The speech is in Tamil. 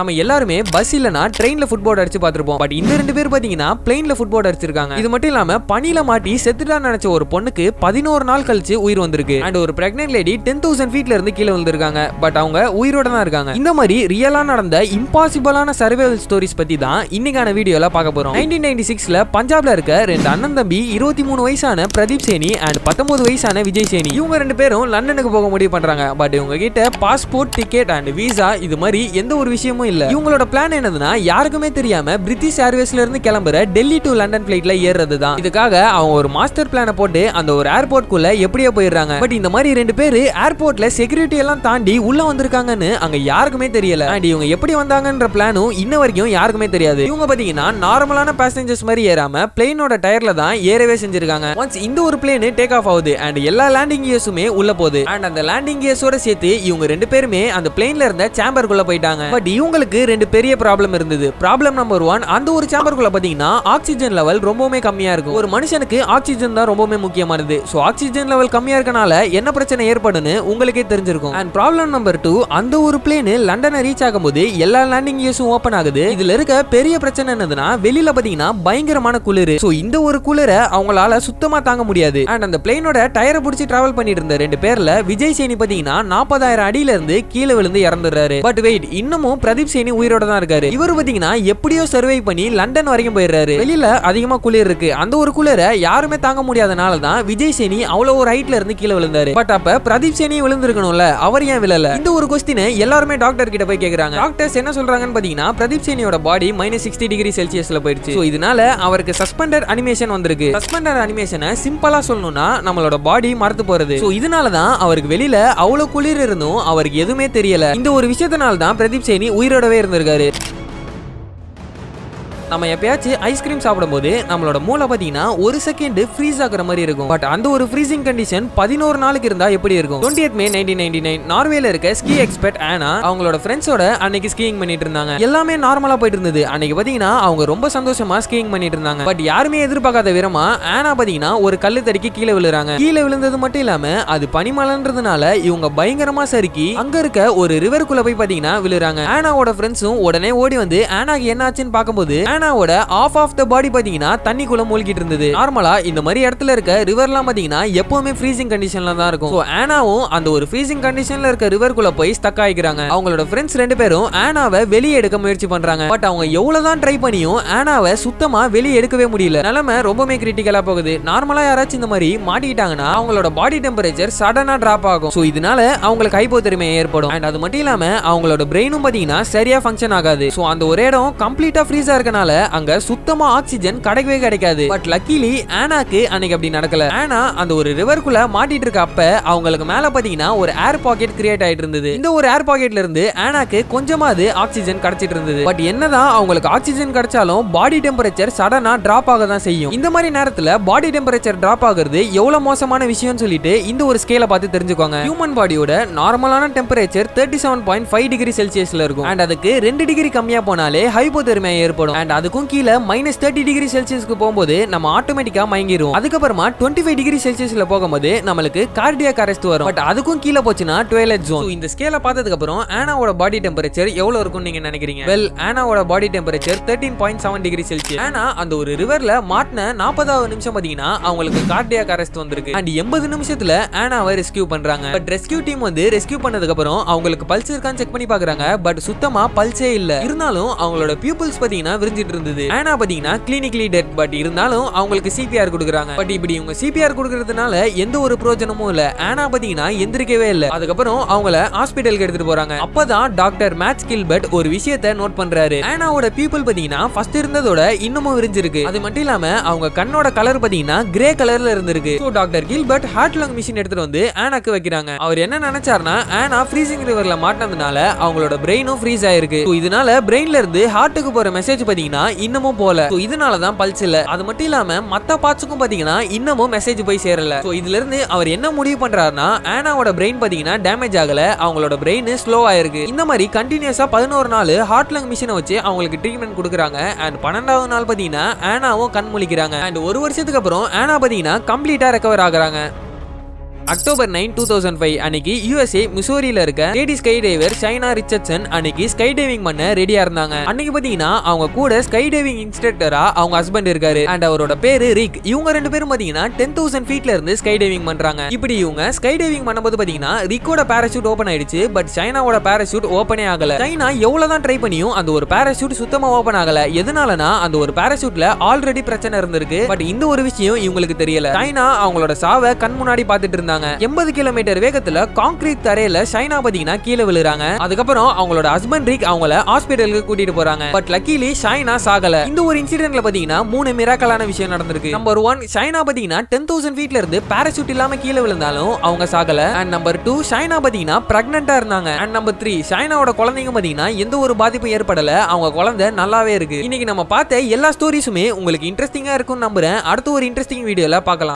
நம்ம எல்லாருமே பஸ் இல்லனா ட்ரெயின்ல ஃபுட்பால் அடிச்சு பார்த்திருப்போம். பட் இந்த ரெண்டு பேர் பாத்தீங்கன்னா பிளேன்ல ஃபுட்பால் அடிச்சிருக்காங்க. இது மட்டும் இல்லாம பனியில மாட்டி செத்துட்டான்னு நினைச்ச ஒரு பொண்ணுக்கு பதினோரு நாள் கழிச்சு உயிர் வந்திருக்கு. அண்ட் ஒரு பிரெக்னென்ட் லேடி டென் தௌசண்ட் ஃபீட்ல இருந்து கீழே வந்திருக்காங்க பட் அவங்க உயிரோட தான் இருக்காங்க. இந்த மாதிரி ரியலா நடந்த இம்பாசிபிளான சர்வைவல் ஸ்டோரிஸ் பத்தி தான் இன்னைக்கான வீடியோல பார்க்க போறோம். நைன்டீன் நைன்டி சிக்ஸ்ல பஞ்சாப்ல இருக்க ரெண்டு அண்ணன் தம்பி இருபத்தி மூணு வயசான பிரதீப் சேனி அண்ட் பத்தொன்பது வயசான விஜய் சேனி. இவங்க ரெண்டு பேரும் லண்டனுக்கு போக முடிவு பண்றாங்க. பட் இவங்க கிட்ட பாஸ்போர்ட் டிக்கெட் அண்ட் விசா இது மாதிரி எந்த ஒரு விஷயமும் இல்ல. இவங்களோட பிளான் என்னதுன்னா யாருக்குமே தெரியாம பிரிட்டிஷ் ஏர்வேஸ்ல இருந்து கிளம்புற டெல்லி டு லண்டன் பிளைட்ல ஏறுறது தான் இதுக்காக அவங்க ஒரு மாஸ்டர் பிளானை போட்டு அந்த ஒரு ஏர்போர்ட்குள்ள எப்படியோ போயிடுறாங்க. பட் இந்த மாதிரி ரெண்டு பேரு ஏர்போர்ட்ல செக்யூரிட்டி எல்லாம் தாண்டி உள்ள வந்திருக்காங்கன்னு அங்க யாருக்குமே தெரியல. அண்ட் இவங்க எப்படி வந்தாங்கன்ற பிளானும் இன்ன வரைக்கும் யாருக்குமே தெரியாது. இவங்க பாத்தீங்கன்னா நார்மலான பேசஞ்சர்ஸ் மாதிரி ஏறாம பிளேனோட டயர்ல தான் ஏறவே செஞ்சிருக்காங்க. ஒன்ஸ் இந்த ஒரு பிளேனு டேக் ஆஃப் ஆகுது அண்ட் எல்லா லேண்டிங் கியர்ஸுமே உள்ள போகுது. அண்ட் அந்த லேண்டிங் கியர்ஸோட சேர்த்து இவங்க ரெண்டு பேருமே அந்த பிளேன்ல இருந்த சேம்பருக்குள்ள போயிட்டாங்க. பட் அவங்களுக்கு ரெண்டு பெரிய ப்ராப்ளம் இருந்தது. ப்ராப்ளம் நம்பர் ஒன் அந்த ஒரு சேம்பருக்குள்ள பாத்தீங்கன்னா ஆக்சிஜன் லெவல் ரொம்பவுமே கம்மியா இருக்கும். ஒரு மனுஷனுக்கு ஆக்சிஜன் தான் ரொம்பவுமே முக்கியமானது. ஸோ ஆக்சிஜன் லெவல் கம்மியா இருக்கனால என்ன பிரச்சனை ஏற்படுன்னு உங்களுக்கே தெரிஞ்சிருக்கும். அண்ட் ப்ராப்ளம் நம்பர் டூ அந்த ஒரு பிளேனு லண்டனை ரீச் ஆகும்போது எல்லா லேண்டிங் கியர்ஸும் ஓப்பன் ஆகுது. இதுல இருக்க பெரிய பிரச்சனை என்னதுன்னா வெளியில பாத்தீங்கன்னா பயங்கரமான குளிர். ஸோ இந்த ஒரு குளிரை அவங்களால சுத்தமா தாங்க முடியாது. அண்ட் அந்த பிளேனோட டயரை பிடிச்சி டிராவல் பண்ணிட்டு இருந்த ரெண்டு பேர்ல விஜய் சேனி பாத்தீங்கன்னா நாற்பதாயிரம் அடியில இருந்து கீழே விழுந்து இறந்துடுறாரு. பட் வெயிட் இன்னமும் பிரதீப் சேனி உயிரோட தான் இருக்காரு. இவர் பாத்தீங்கன்னா எப்படியோ சர்வை பண்ணி லண்டன் வரைக்கும் போயிடுறாரு. வெளியில அதிகமா குளிர் இருக்கு. அந்த ஒரு குளிரை யாருமே தாங்க முடியாதனால தான் விஜய் சேனி அவ்வளவு ஒரு ஹைட்ல இருந்து கீழே விழுந்தாரு. பட் அப்ப பிரதீப் சேனி விழுந்திருக்கணும்ல அவர் ஏன் விழல? இந்த ஒரு கொஸ்டின் எல்லாருமே டாக்டர் கிட்ட போய் கேக்குறாங்க. டாக்டர்ஸ் என்ன சொல்றாங்கன்னு பாத்தீங்கன்னா பிரதீப் சேனியோட பாடி மைனஸ் சிக்ஸ்டி டிகிரி செல்சியஸ்ல போயிடுச்சு. இதனால அவருக்கு சஸ்பெண்டர் அனிமேஷன் வந்திருக்கு. சஸ்பெண்டர் அனிமேஷனை சிம்பிளா சொல்லணும்னா நம்மளோட பாடி மறந்து போறது. ஸோ இதனால தான் அவருக்கு வெளியில அவ்வளவு குளிர் இருந்தும் அவருக்கு எதுவுமே தெரியல. இந்த ஒரு விஷயத்தினால தான் பிரதீப் சேனி உயிர் உயிரோடவே இருந்திருக்காரு நம்ம எப்பயாச்சும் ஐஸ்கிரீம் சாப்பிடும்போது நம்மளோட மூளை பார்த்தீங்கன்னா ஒரு செகண்ட் ஃப்ரீஸ் ஆகிற மாதிரி இருக்கும். பட் அந்த ஒரு ஃப்ரீசிங் கண்டிஷன் பதினோரு நாளுக்கு இருந்தா எப்படி இருக்கும்? Twenty May nineteen ninety nine நார்வேல இருக்க ஸ்கீ எக்ஸ்பர்ட் ஆனா அவங்களோட ஃப்ரெண்ட்ஸோட அன்னைக்கு ஸ்கீயிங் பண்ணிட்டு இருந்தாங்க. எல்லாமே நார்மலா போயிட்டு இருந்தது. அன்னைக்கு பாத்தீங்கன்னா அவங்க ரொம்ப சந்தோஷமா ஸ்கீயிங் பண்ணிட்டு இருந்தாங்க. பட் யாருமே எதிர்பார்க்காத விதமா ஆனா பாத்தீங்கன்னா ஒரு கல்லு தடிக்கு கீழே விழுறாங்க. கீழே விழுந்தது மட்டும் இல்லாம அது பனிமலைன்றதுனால இவங்க பயங்கரமா சறுக்கி அங்க இருக்க ஒரு ரிவருக்குள்ள போய் பாத்தீங்கன்னா விழுறாங்க. ஆனாவோட ஃப்ரெண்ட்ஸும் உடனே ஓடி வந்து ஆனாக்கு என்ன ஆச்சுன்னு பார்க்கும்போது ஆனாவோட ஆஃப் ஆஃப் த பாடி பாத்தீங்கன்னா தண்ணிக்குள்ள மூழ்கிட்டு இருந்தது. நார்மலா இந்த மாதிரி இடத்துல இருக்க ரிவர்லாம் பாத்தீங்கன்னா எப்பவுமே ஃப்ரீசிங் கண்டிஷன்ல தான் இருக்கும். ஸோ ஆனாவும் அந்த ஒரு ஃப்ரீசிங் கண்டிஷன்ல இருக்க ரிவர்க்குள்ள போய் ஸ்டக் ஆகிக்கிறாங்க அவங்களோட ஃப்ரெண்ட்ஸ் ரெண்டு பேரும் ஆனாவை வெளியே எடுக்க முயற்சி பண்றாங்க. பட் அவங்க எவ்வளவுதான் ட்ரை பண்ணியும் ஆனாவை சுத்தமா வெளியே எடுக்கவே முடியல. நிலைமை ரொம்பவே கிரிட்டிக்கலா போகுது. நார்மலா யாராச்சும் இந்த மாதிரி மாட்டிக்கிட்டாங்கன்னா அவங்களோட பாடி டெம்பரேச்சர் சடனா டிராப் ஆகும். ஸோ இதனால அவங்களுக்கு ஹைப்போதெர்மியா ஏற்படும். அண்ட் அது மட்டும் இல்லாம அவங்களோட பிரெயினும் பாத்தீங்கன்னா சரியா ஃபங்க்ஷன் ஆகாது. ஸோ அந்த ஒரு இடம் கம்ப்ளீட்டா ஃப்ரீஸா இருக்கனால அங்க சுத்தமா ஆக்சிஜன் கிடைக்கவே கிடைக்காது. பட் லக்கிலி ஆனாக்கு அன்னைக்கு அப்படி நடக்கல. ஆனா அந்த ஒரு ரிவர்க்குள்ள மாட்டிட்டு இருக்க அப்ப அவங்களுக்கு மேல பாத்தீங்கன்னா ஒரு ஏர் பாக்கெட் கிரியேட் ஆயிட்டு இருந்தது. இந்த ஒரு ஏர் பாக்கெட்ல இருந்து ஆனாக்கு கொஞ்சமாவது ஆக்சிஜன் கிடைச்சிட்டு இருந்தது. பட் என்னதான் அவங்களுக்கு ஆக்சிஜன் கிடைச்சாலும் பாடி டெம்பரேச்சர் சடனா டிராப் ஆக தான் செய்யும். இந்த மாதிரி நேரத்துல பாடி டெம்பரேச்சர் டிராப் ஆகுறது எவ்வளவு மோசமான விஷயம்னு சொல்லிட்டு இந்த ஒரு ஸ்கேலை பார்த்து தெரிஞ்சுக்கோங்க. ஹியூமன் பாடியோட நார்மலான temperature thirty seven point five degree செல்சியஸ்ல இருக்கும். அண்ட் அதுக்கு ரெண்டு டிகிரி கம்மியா போனாலே ஹைபோதெர்மியா ஏற்படும். அண்ட் அதுக்கும் கீழே மைனஸ் தேர்ட்டி டிகிரி செல்சியஸ்க்கு போகும்போது நம்ம ஆட்டோமேட்டிக்கா மயங்கிரும் அதுக்கப்புறமா டுவெண்ட்டி ஃபைவ் டிகிரி செல்சியஸ்ல போகும்போது நம்மளுக்கு கார்டியாக் அரெஸ்ட் வரும். பட் அதுக்கும் கீழே போச்சுன்னா டுவெலட் ஜோன் இந்த ஸ்கேல பார்த்ததுக்கு அப்புறம் ஆனாவோட பாடி டெம்பரேச்சர் எவ்வளவு இருக்கும் நீங்க நினைக்கிறீங்க? Well ஆனாவோட body temperature thirteen point seven degree celsius ஆனா அந்த ஒரு ரிவர்ல மாட்டின நாற்பதாவது நிமிஷம் பாத்தீங்கன்னா அவங்களுக்கு கார்டியாக் அரெஸ்ட் வந்திருக்கு. அண்ட் எண்பது நிமிஷத்துல ஆனாவை ரெஸ்கியூ பண்றாங்க. பட் ரெஸ்கியூ டீம் வந்து ரெஸ்கியூ பண்ணதுக்கு அப்புறம் அவங்களுக்கு பல்ஸ் இருக்கான்னு செக் பண்ணி பாக்குறாங்க பட் சுத்தமா பல்ஸே இல்ல. இருந்தாலும் அவங்களோட பியூபிள்ஸ் பாத்தீங்கன்னா குறைஞ்சிட்டு இருந்தது. ஆனா பாத்தீங்கன்னா கிளினிக்லி டெட் பட் இருந்தாலும் அவங்களுக்கு சிபிஆர் கொடுக்குறாங்க. பட் இப்படி இவங்க சிபிஆர் கொடுக்கறதுனால எந்த ஒரு பிரயோஜனமும் இல்ல. ஆனா பாத்தீங்கன்னா எந்திரிக்கவே இல்ல. அதுக்கப்புறம் அவங்கள ஹாஸ்பிட்டலுக்கு எடுத்துட்டு போறாங்க. அப்பதான் டாக்டர் மேட்ச் கில்பர்ட் ஒரு விஷயத்த நோட் பண்றாரு. ஆனாவோட பீப்புள் பாத்தீங்கன்னா ஃபர்ஸ்ட் இருந்ததோட இன்னமும் விரிஞ்சிருக்கு. அது மட்டும் இல்லாம அவங்க கண்ணோட கலர் பாத்தீங்கன்னா கிரே கலர்ல இருந்திருக்கு. So doctor Gilbert heart lung machine எடுத்துட்டு வந்து ஆனாக்கு வைக்கிறாங்க. அவர் என்ன நினைச்சாருன்னா ஆனா ஃப்ரீசிங் ரிவர்ல மாட்டினதுனால அவங்களோட பிரெயினும் ஃப்ரீஸ் ஆயிருக்கு. இதனால பிரெயின்ல இருந்து ஹார்ட்டுக்கு போற மெசேஜ் பாத்தீங்கன்னா இன்னமும் போல. ஸோ இதனால தான் பல்ஸ் இல்ல. அது மட்டும் இல்லாம மத்த பார்ட்ஸுக்கும் பாத்தீங்கன்னா இன்னமும் மெசேஜ் போய் சேரல. ஸோ இதுல இருந்து அவர் என்ன முடிவு பண்றாருன்னா ஆனாவோட பிரெயின் பாத்தீங்கன்னா டேமேஜ் ஆகல. அவங்களோட பிரெயின் ஸ்லோ ஆயிருக்கு. இந்த மாதிரி கண்டினியூஸா பதினோரு நாள் ஹார்ட் லங் மிஷினை வச்சு அவங்களுக்கு ட்ரீட்மெண்ட் கொடுக்குறாங்க. அண்ட் பன்னெண்டாவது நாள் பாத்தீங்கன்னா ஆனாவும் கண் முழிக்கிறாங்க அண்ட் ஒரு வருஷத்துக்கு அப்புறம் ஆனா பாத்தீங்கன்னா கம்ப்ளீட்டா ரெக்கவர் ஆகுறாங்க. October nine two thousand five அன்னைக்கு யூஎஸ்ஏ மிசோரியில இருக்க lady sky driver Shayna Richardson அன்னைக்கு ஸ்கை டைவிங் பண்ண ரெடியா இருந்தாங்க. அன்னைக்கு பாத்தீங்கன்னா அவங்க கூட ஸ்கை டைவிங் இன்ஸ்ட்ரக்டரா அவங்க ஹஸ்பண்ட் இருக்காரு. அண்ட் அவரோட பேரு ரிக் இவங்க ரெண்டு பேரும் பாத்தீங்கன்னா டென் தௌசண்ட் ஃபீட்ல இருந்து ஸ்கை டைவிங் பண்றாங்க. இப்படி இவங்க ஸ்கை டைவிங் பண்ணும்போது பாத்தீங்கன்னா ரிக்கோட பேராசூட் ஓபன் ஆயிடுச்சு பட் சைனாவோட பேராசூட் ஓபனே ஆகல. சைனா எவ்வளவுதான் ட்ரை பண்ணியும் அந்த ஒரு பேராசூட் சுத்தமா ஓபன் ஆகல. எதனாலனா அந்த ஒரு பேராசூட்ல ஆல்ரெடி பிரச்சனை இருந்திருக்கு. பட் இந்த ஒரு விஷயம் இவங்களுக்கு தெரியல. சைனா அவங்களோட சாவை கண் முன்னாடி பார்த்துட்டு இருந்தாங்க எண்பது கிலோமீட்டர் வேகத்துல கான்கிரீட் தரையில சைனா பாத்தீங்கன்னா கீழே விழுறாங்க. அதுக்கப்புறம் அவங்களோட ஹஸ்பண்ட் ரிக் அவங்கள ஹாஸ்பிட்டலுக்கு கூட்டிட்டு போறாங்க. பட் லக்கிலி சைனா சாகல. இந்த ஒரு இன்சிடென்ட்ல பாத்தீங்கன்னா மூணு மிராக்கலான விஷயம் நடந்திருக்கு. நம்பர் ஒன் சைனா பாத்தீங்கன்னா டென் தௌசண்ட் ஃபீட்ல இருந்து பேராசூட் இல்லாம கீழே விழுந்தாலும் அவங்க சாகல. அண்ட் நம்பர் டூ சைனா பாத்தீங்கன்னா பிரெக்னெண்டா இருந்தாங்க. அண்ட் நம்பர் த்ரீ சைனாவோட குழந்தைங்க பாத்தீங்கன்னா எந்த ஒரு பாதிப்பும் ஏற்படல. அவங்க குழந்தை நல்லாவே இருக்கு. இன்னைக்கு நம்ம பார்த்த எல்லா ஸ்டோரிஸுமே உங்களுக்கு இன்ட்ரெஸ்டிங்கா இருக்கும்னு நம்புறேன். அடுத்த ஒரு இன்ட்ரெஸ்டிங் வீடியோல பார்க்கலாம்.